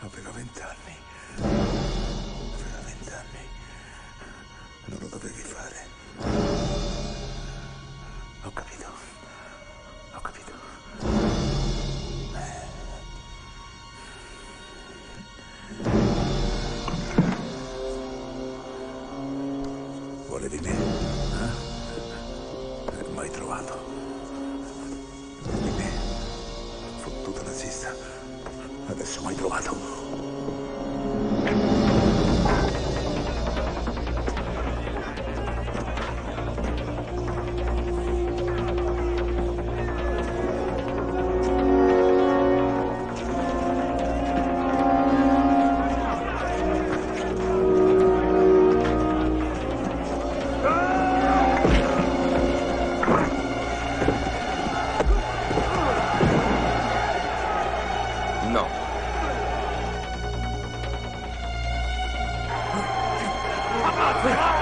Aveva vent'anni. Aveva vent'anni. Non lo dovevi fare. Ho capito. Ho capito. Volevi me? Eh? Mai trovato. Fottuta nazista. Adesso mai trovato. Wait.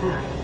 Huh.